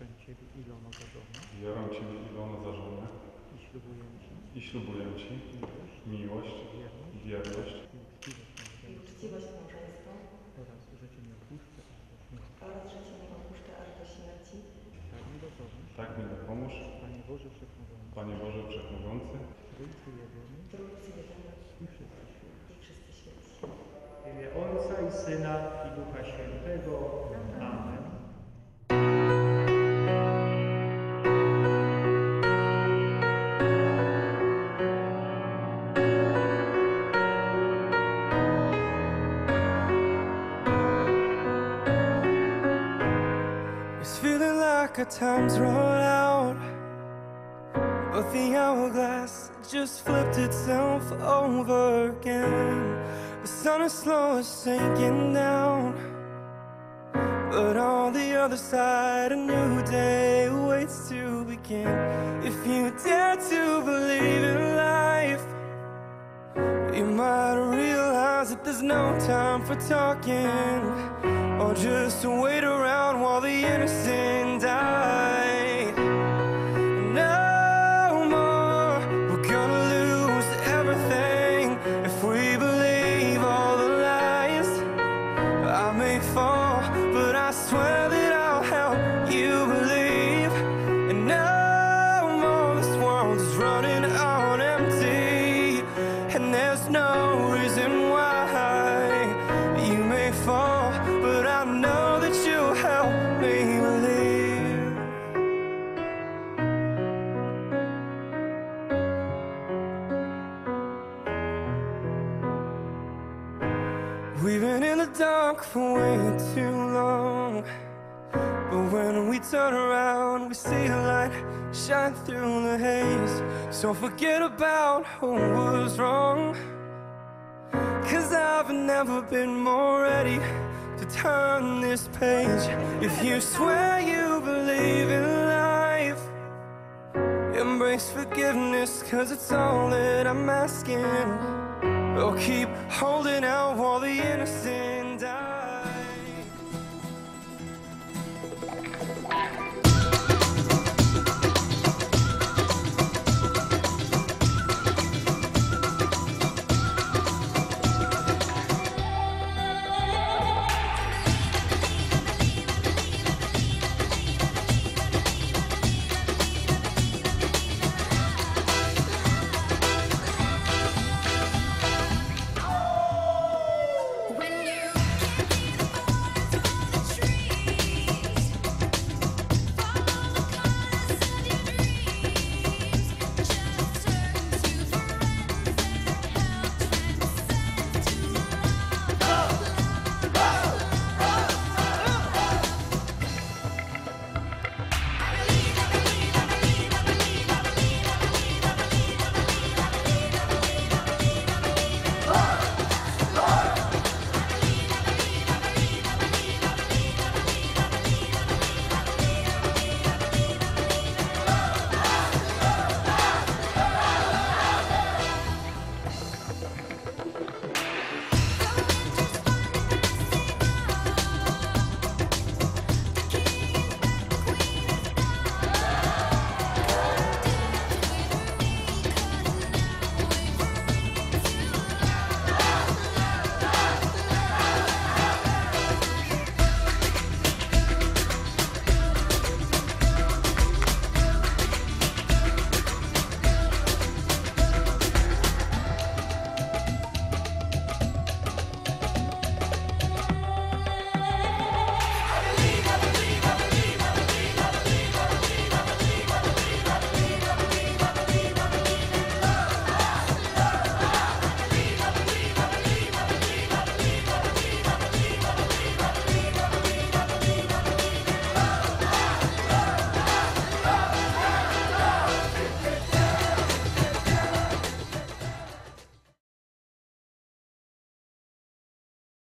biorę Ciebie Ilono za żonę biorę Ciebie Ilono za żonę i ślubuję Ci, i ślubuję Ci miłość, miłość wierność, wierność i uczciwość i uczciwość małżeńską oraz że Cię nie opuszczę aż do śmierci. Oraz że Cię nie opuszczę aż do śmierci. Tak mi dopomóż. Tak mi dopomóż. Panie Boże Wszechmogący. Panie Boże Wszechmogący. Trójcy jedyny. Trójcy jedyny. I wszyscy święci. I wszyscy święci. W imię Ojca i Syna i Ducha Świętego. Amen. Amen. It's feeling like our time's run out. But the hourglass just flipped itself over again. The sun is slowly sinking down. But on the other side, a new day waits to begin. If you dare to believe in life, you might realize that there's no time for talking or just wait We've been in the dark for way too long. But when we turn around, we see a light shine through the haze. So forget about who was wrong. Cause I've never been more ready to turn this page. If you swear you believe in life, embrace forgiveness, cause it's all that I'm asking. They'll keep holding out while the innocent die.